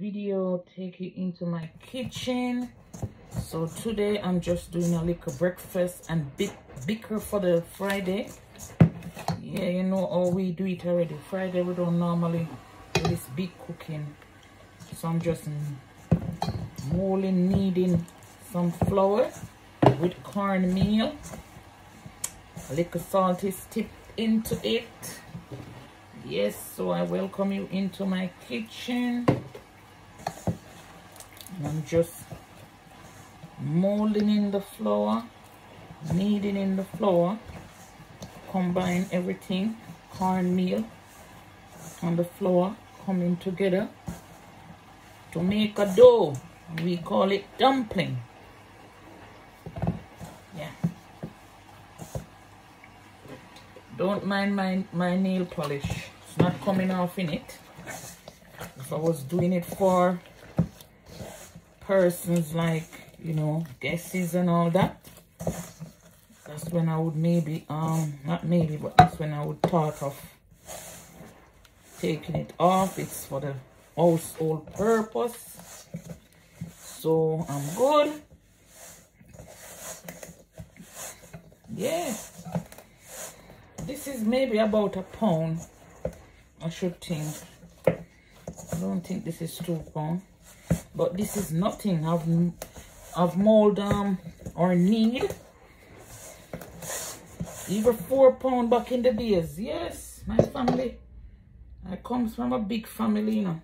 video take you into my kitchen. So today i'm just doing a little breakfast and big bickle for the friday. Yeah you know how we do it already. Friday we don't normally do this big cooking. So i'm just molding kneading some flour with cornmeal. A little salt is tipped into it. Yes so i welcome you into my kitchen i'm just molding in the flour kneading in the flour combine everything cornmeal and the flour coming together to make a dough. We call it dumpling. Yeah. Don't mind my my nail polish. It's not coming off in it. If i was doing it for persons like you know guesses and all that. That's when i would maybe um not maybe but that's when i would thought of taking it off. It's for the household purpose. So i'm good. Yeah. This is maybe about a pound i should think. I don't think this is two pound but this is nothing. Of of mold um or need. Even four pound back in the days. Yes my family. I comes from a big family you know.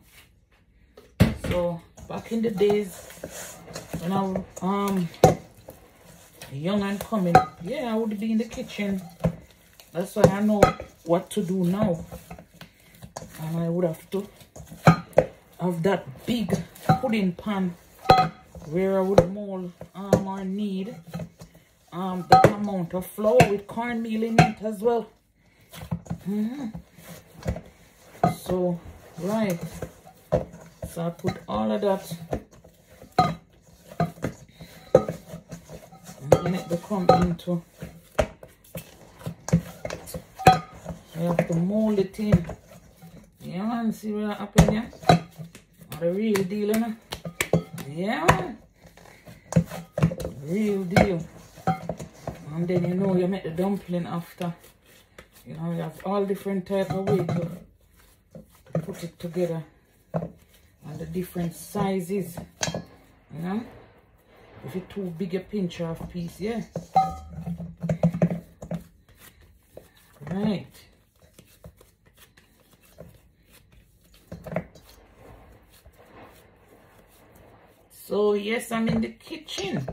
So back in the days when i um young and coming yeah i would be in the kitchen. That's why i know what to do now. And i would have to have that big pudding pan where i would mold um or need um that amount of flour with cornmeal in it as well mm -hmm. so right so i put all of that and it to come into I have to mold it in. You Yeah man, see what happened here? The real deal, know? Yeah. Real deal. And then you know you make the dumpling after. You know, you have all different type of way to put it together. And the different sizes. You know? If it's too big a pinch of piece, yeah. Right. So yes, I'm in the kitchen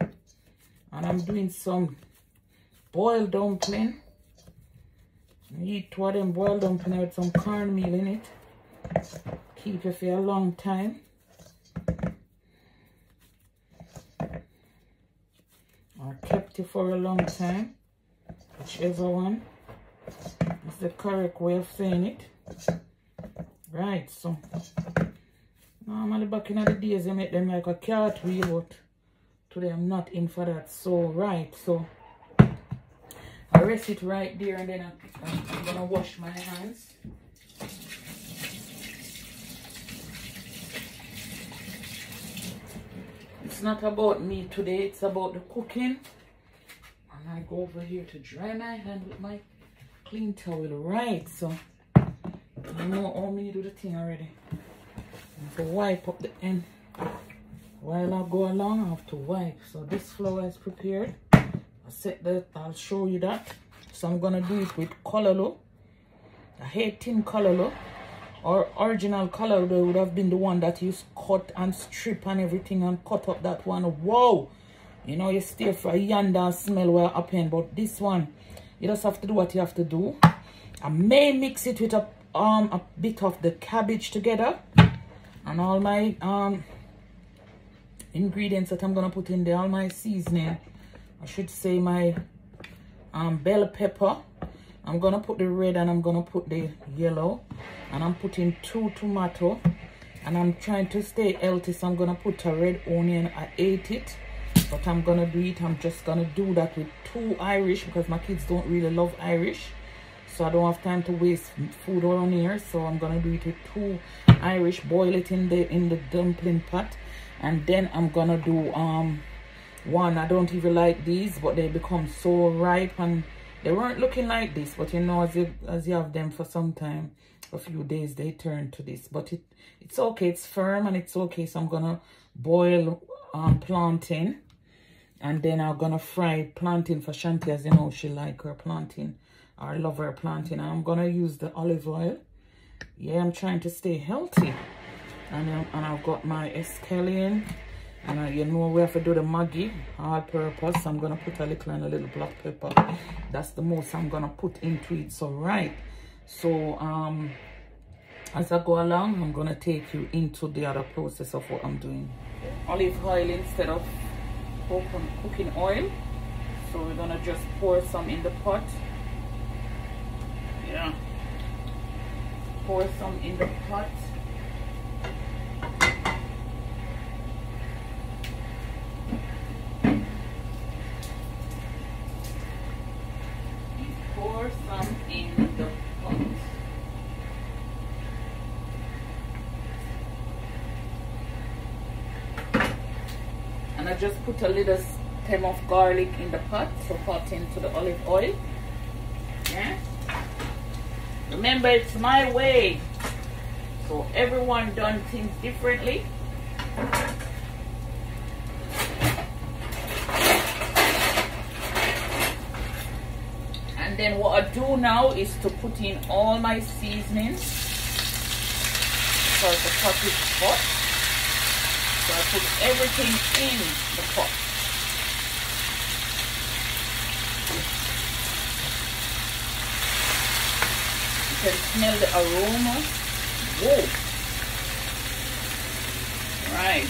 and I'm doing some boiled dumpling. eat two of them boiled dumpling with some cornmeal in it. Keep it for a long time. Or kept it for a long time. Whichever one is the correct way of saying it. Right, so Normally back in the days they make them like a cartwheel but today I'm not in for that. So right, so I rest it right there and then I, I'm gonna wash my hands. It's not about me today, it's about the cooking. And I go over here to dry my hand with my clean towel. Right, so you know how me do the thing already to wipe up the end. While I go along I have to wipe. So this flour is prepared. I set that I'll show you that. So I'm gonna do it with callaloo I hate tin callaloo or original callaloo would have been the one that you cut and strip and everything and cut up that one. Whoa! You know you stay for a yonder smell where up in but this one you just have to do what you have to do. I may mix it with a um a bit of the cabbage together and all my um ingredients that I'm gonna put in there all my seasoning I should say my um bell pepper I'm gonna put the red and I'm gonna put the yellow and I'm putting two tomato and I'm trying to stay healthy so I'm gonna put a red onion I ate it but I'm gonna do it I'm just gonna do that with two Irish because my kids don't really love Irish so I don't have time to waste food on here so I'm gonna do it with two Irish boil it in the in the dumpling pot and then I'm gonna do um one I don't even like these but they become so ripe and they weren't looking like this but you know as you as you have them for some time a few days they turn to this. But it it's okay it's firm and it's okay so I'm gonna boil um plantain and then I'm gonna fry plantain for Shanti as you know she like her plantain I love her plantain. And I'm gonna use the olive oil yeah I'm trying to stay healthy. And, um, and I've got my escallion and uh, you know we have to do the Maggi all purpose. I'm gonna put a little and a little black pepper. That's the most I'm gonna put into it. So right. So um as I go along I'm gonna take you into the other process of what I'm doing. Olive oil instead of cooking oil. So we're gonna just pour some in the pot. Yeah pour some in the pot. Pour some in the pot. And I just put a little stem of garlic in the pot so pot into the olive oil remember it's my way. So everyone done things differently. And then what I do now is to put in all my seasonings because the pot is hot. So I put everything in the pot can smell the aroma. Whoa. Right.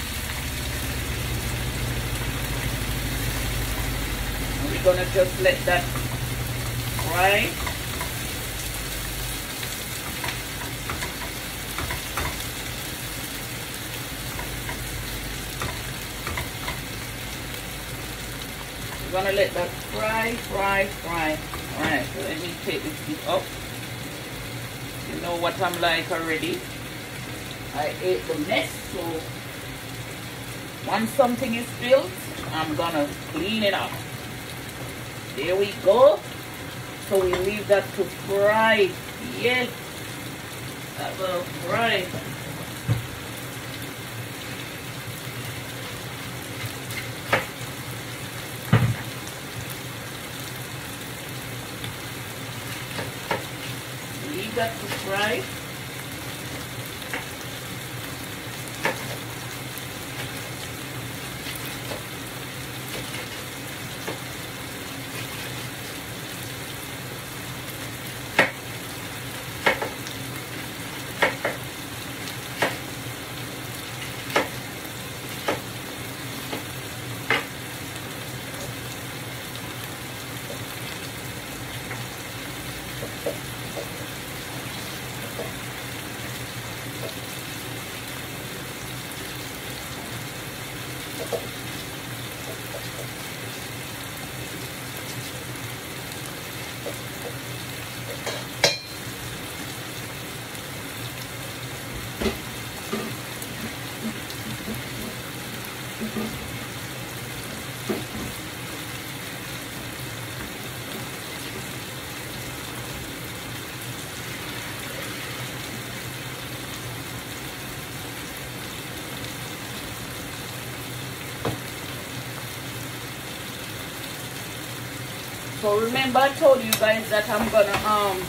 We're gonna just let that fry. We're gonna let that fry, fry, fry. Alright, so let me take this up know what I'm like already. I ate the mess, so once something is spilled, I'm gonna clean it up. There we go. So we leave that to fry. Yes, that will fry. That to fry. So remember I told you guys that I'm gonna um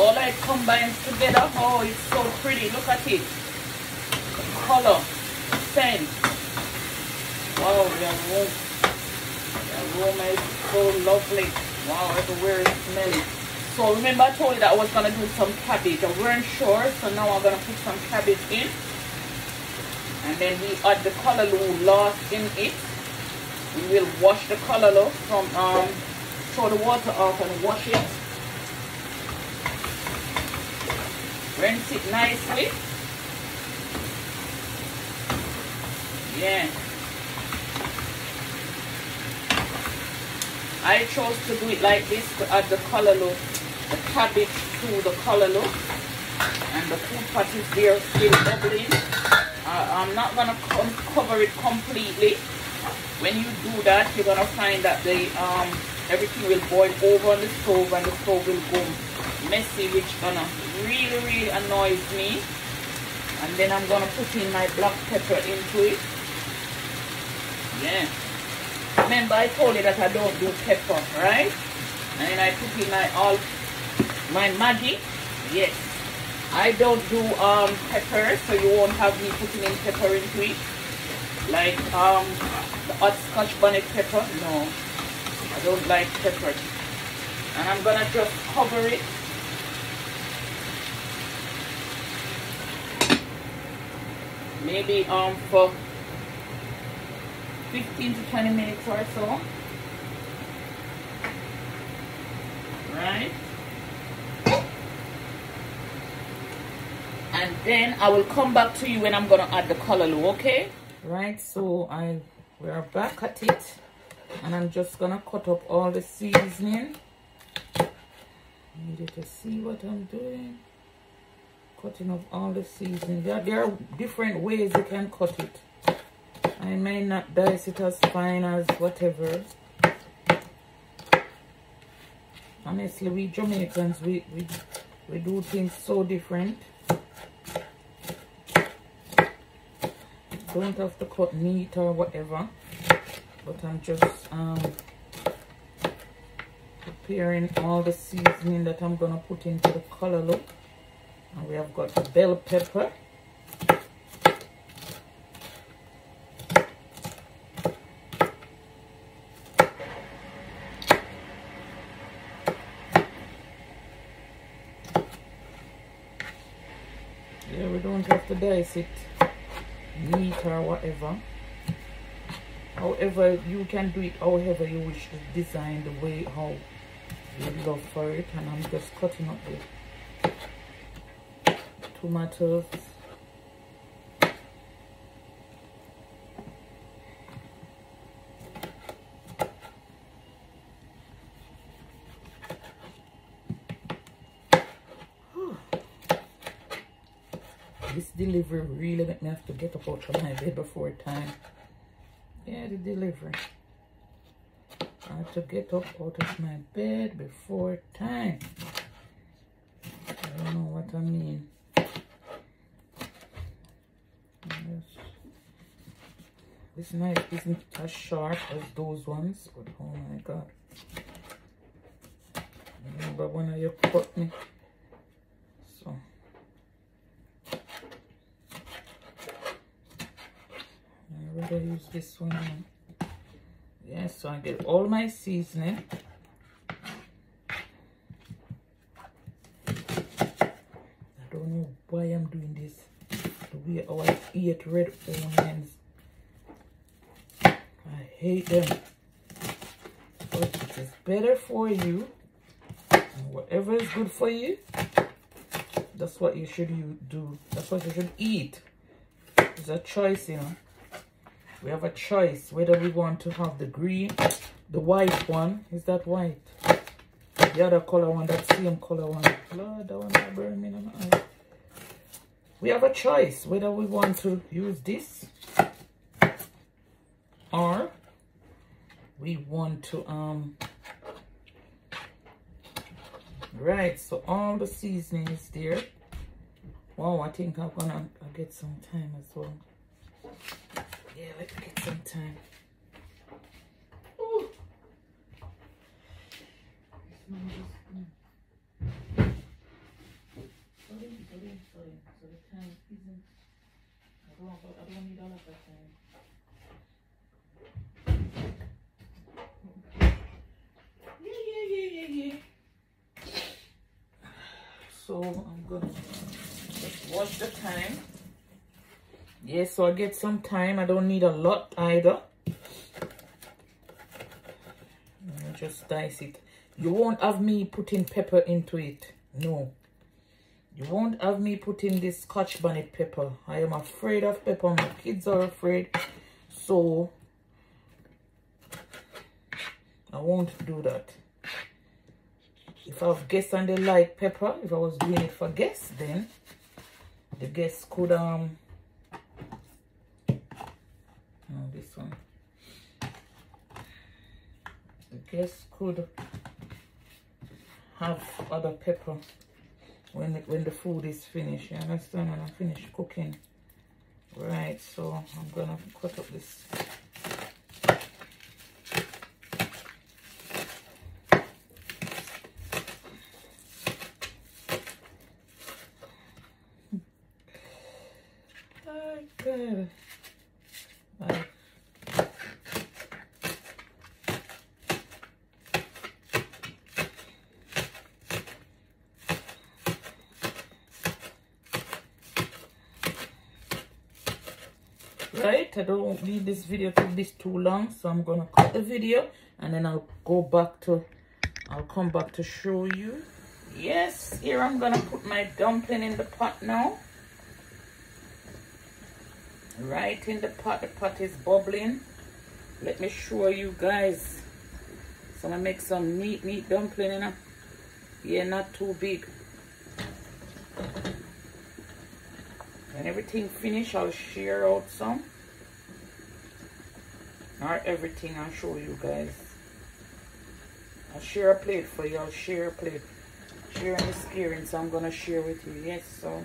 all that combines together. Oh it's so pretty. Look at it. Color, scent. Wow, the aroma, the aroma is so lovely. Wow, everywhere is smelly. So remember I told you that I was gonna do some cabbage. I weren't sure, so now I'm gonna put some cabbage in and then we add the callaloo last in it we will wash the callaloo from um throw the water off and wash it rinse it nicely yeah I chose to do it like this to add the callaloo, the cabbage to the callaloo. And the food pot is there still bubbling. Uh, I'm not gonna cover it completely. When you do that, you're gonna find that the um, everything will boil over on the stove and the stove will go messy, which gonna really, really annoys me. And then I'm gonna put in my black pepper into it. Yeah. Remember I told you that I don't do pepper, right? And then I put in my all my Maggi. Yes. I don't do um pepper, so you won't have me putting in pepper into it. Like um the hot scotch bonnet pepper. No. I don't like pepper. And I'm gonna just cover it. Maybe um for 15 to 20 minutes or so. Right? And then I will come back to you when I'm to add the color, okay? Right, so I we are back at it. And I'm just to cut up all the seasoning. Need you to see what I'm doing. Cutting up all the seasoning. There, there are different ways you can cut it. I may not dice it as fine as whatever. Honestly, we Jamaicans, we, we, we do things so different. Don't have to cut meat or whatever. But I'm just um, preparing all the seasoning that I'm to put into the callaloo. And we have got the bell pepper. Yeah we don't have to dice it neat or whatever however you can do it however you wish to design the way how you love for it and I'm just cutting up the tomatoes delivery really make me have to get up out of my bed before time. Yeah, the delivery. I have to get up out of my bed before time. I don't know what I mean. Yes. This knife isn't as sharp as those ones, but oh my god. Remember when you cut me I use this one. Yes, so I get all my seasoning. I don't know why I'm doing this. The way how I eat red onions. I hate them. But it is better for you. And whatever is good for you, that's what you should you do. That's what you should eat. It's a choice, you know we have a choice whether we want to have the green the white one. Is that white? The other color one that same color one. Lord, that one burn me in eye. we have a choice whether we want to use this or we want to um right so all the seasoning is there. Wow i think i'm gonna I'll get some time as well yeah, let me get some time. Ooh. So the time isn't. I don't, I don't need all of that time. Yeah, yeah, yeah, yeah, yeah. So I'm gonna just watch the time. Yes, so I get some time. I don't need a lot either. Just dice it. You won't have me putting pepper into it. No. You won't have me putting this scotch bonnet pepper. I am afraid of pepper. My kids are afraid. So, I won't do that. If I have guests and they like pepper, if I was doing it for guests, then the guests could um no this one. The guests could have other pepper when the, when the food is finished you understand? When I finish cooking. Right so I'm gonna cut up this right i don't need this video to be too long so i'm gonna cut the video and then i'll go back to i'll come back to show you. Yes here i'm gonna put my dumpling in the pot now. Right in the pot the pot is bubbling. Let me show you guys. So i'm gonna make some neat neat dumpling in a yeah not too big. When everything finish i'll share out some not everything i'll show you guys i'll share a plate for you i'll share a plate sharing experience i'm gonna share with you yes so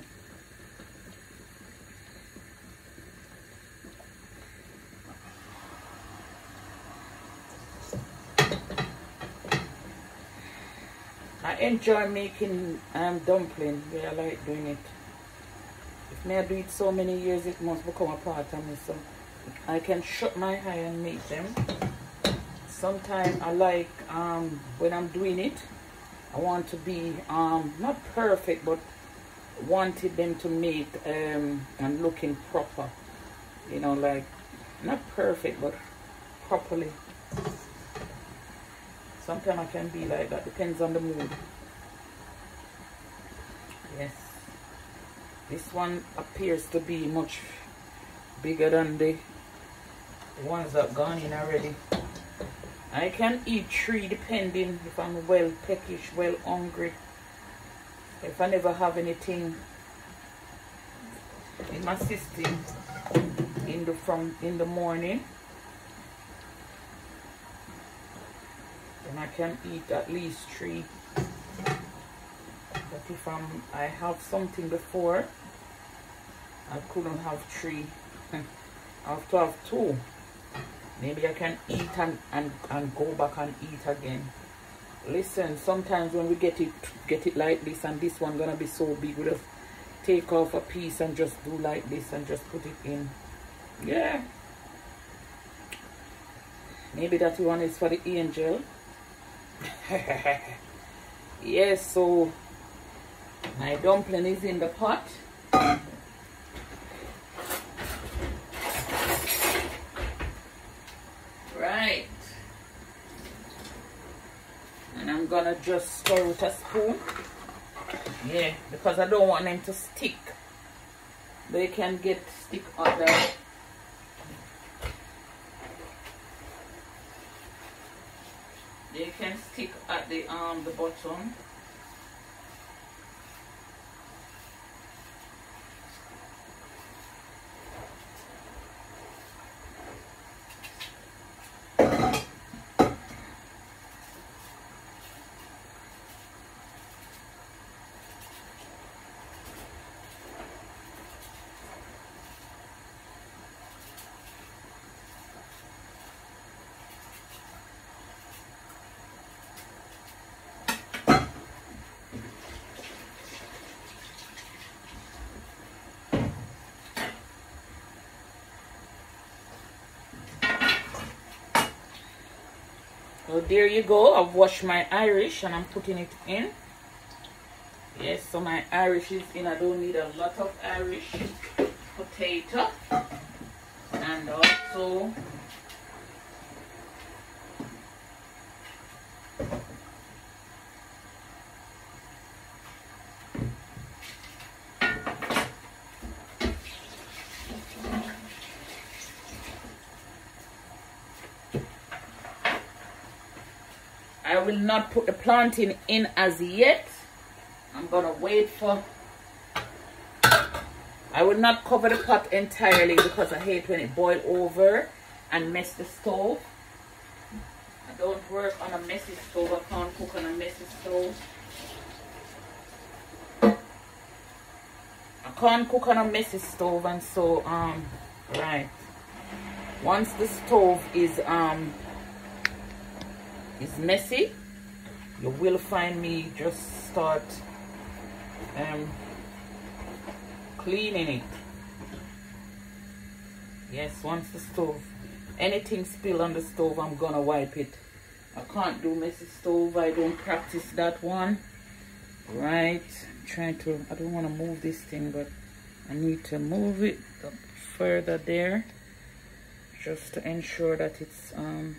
I enjoy making um, dumpling. Yeah, I like doing it. If I do it so many years, it must become a part of me. So I can shut my eye and make them. Sometimes I like, um, when I'm doing it, I want to be, um, not perfect, but wanted them to make um, and looking proper. You know, like, not perfect, but properly. Sometimes I can be like that, depends on the mood. Yes. This one appears to be much bigger than the ones that gone in already. I can eat three depending if I'm well peckish, well hungry. If I never have anything in my system in the from in the morning then I can eat at least three but if I'm I have something before I couldn't have three I have to have two maybe I can eat and, and, and go back and eat again. Listen sometimes when we get it get it like this and this one gonna be so big we'll just take off a piece and just do like this and just put it in. Yeah. Maybe that one is for the angel. Yes so my dumpling is in the pot right and I'm gonna just stir with a spoon? Yeah because I don't want them to stick. They can get stick on the they can stick at the um the bottom So there you go. I've washed my Irish and I'm putting it in. Yes, so my Irish is in. I don't need a lot of Irish potato. And also I will not put the plantain in as yet. I'm gonna wait for I will not cover the pot entirely because I hate when it boil over and mess the stove. I don't work on a messy stove. I can't cook on a messy stove. I can't cook on a messy stove and so um right. Once the stove is um is messy, you will find me just start um cleaning it. Yes once the stove anything spill on the stove i'm gonna wipe it. I can't do messy stove. I don't practice that one. Right I'm trying to i don't want to move this thing but i need to move it further there just to ensure that it's um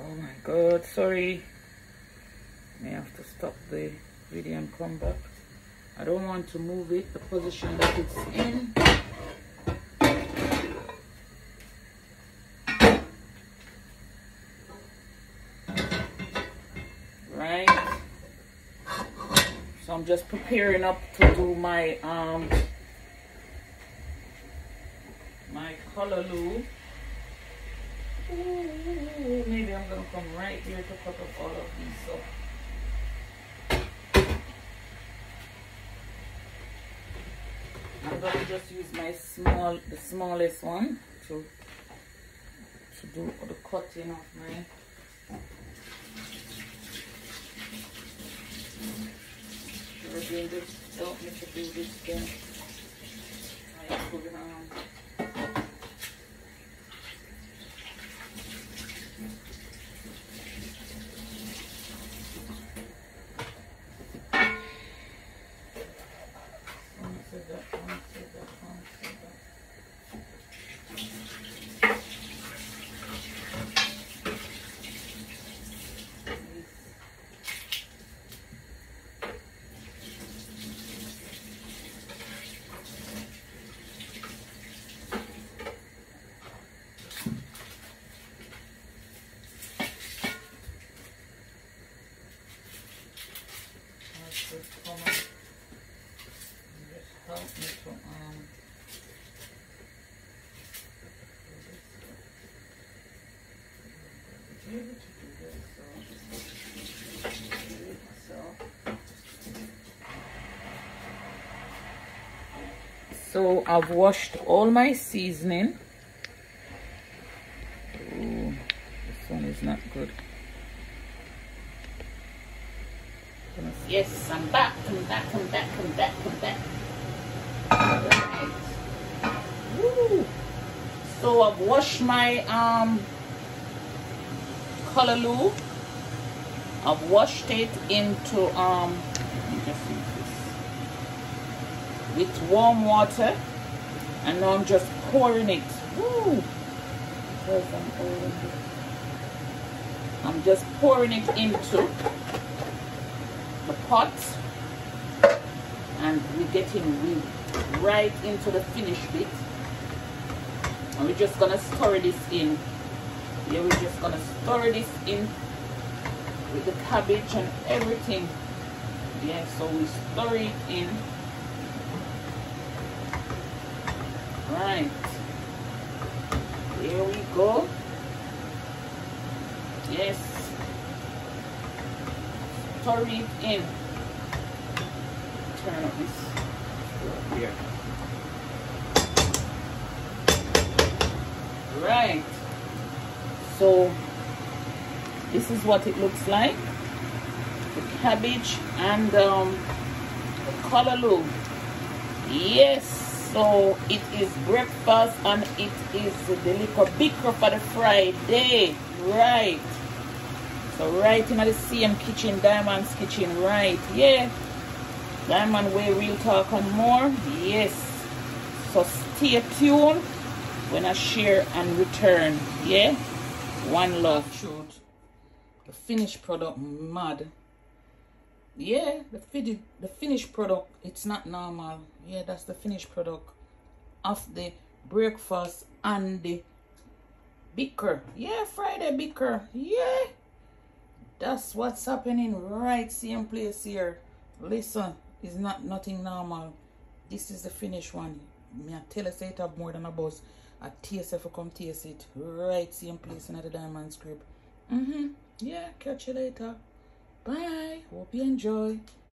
oh my god sorry may have to stop the video and come back I don't want to move it the position that it's in. Right. So I'm just preparing up to do my um my callaloo. Ooh, maybe I'm gonna come right here to cut up all of these so I'm to just use my small, the smallest one to, to do the cutting of my help me to do this then. I put it on. So I've washed all my seasoning. Ooh, this one is not good. Yes, I'm back, I'm back, I'm back, I'm back, I'm back. Right. So I've washed my um callaloo. I've washed it into um with warm water and now I'm just pouring it. Woo! I'm just pouring it into the pot and we're getting right into the finished bit and we're just gonna stir this in yeah we're just gonna stir this in with the cabbage and everything. Yeah so we stir it in. Right. Here we go. Yes. Stir it in. Turn up this. Here right so this is what it looks like. The cabbage and um, the callaloo yes so it is breakfast and it is the little bickle for the Friday right? So right in the same kitchen diamond's kitchen right yeah diamond way real talk and more. Yes. So stay tuned when I share and return yeah one love. shoot the finished product mad yeah the fin the finished product it's not normal. Yeah that's the finished product of the breakfast and the bickle. Yeah friday bickle. Yeah. That's what's happening right same place here. Listen it's not nothing normal. This is the finished one. Me I tell us it have more than a buzz a if you come taste it right same place in the diamond script. Mm-hmm. Yeah catch you later. Bye. Hope you enjoy